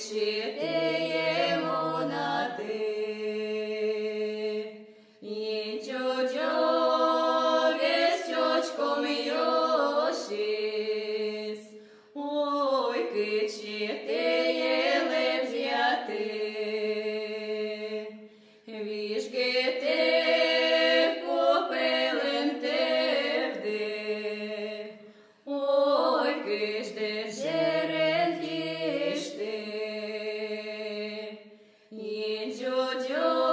Richie. Jojo.